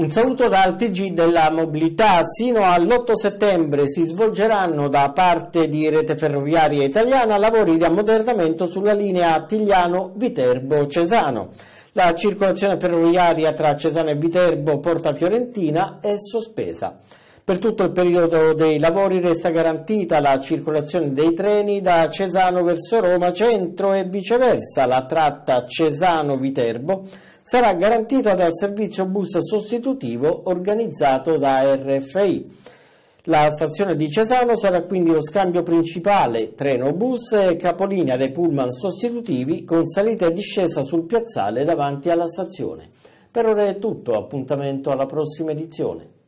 Un saluto dal TG della mobilità. Sino all'8 settembre si svolgeranno da parte di Rete Ferroviaria Italiana lavori di ammodernamento sulla linea Attigliano-Viterbo-Cesano. La circolazione ferroviaria tra Cesano e Viterbo Porta Fiorentina è sospesa. Per tutto il periodo dei lavori resta garantita la circolazione dei treni da Cesano verso Roma Centro e viceversa. La tratta Cesano-Viterbo sarà garantita dal servizio bus sostitutivo organizzato da RFI. La stazione di Cesano sarà quindi lo scambio principale treno-bus e capolinea dei pullman sostitutivi con salita e discesa sul piazzale davanti alla stazione. Per ora è tutto, appuntamento alla prossima edizione.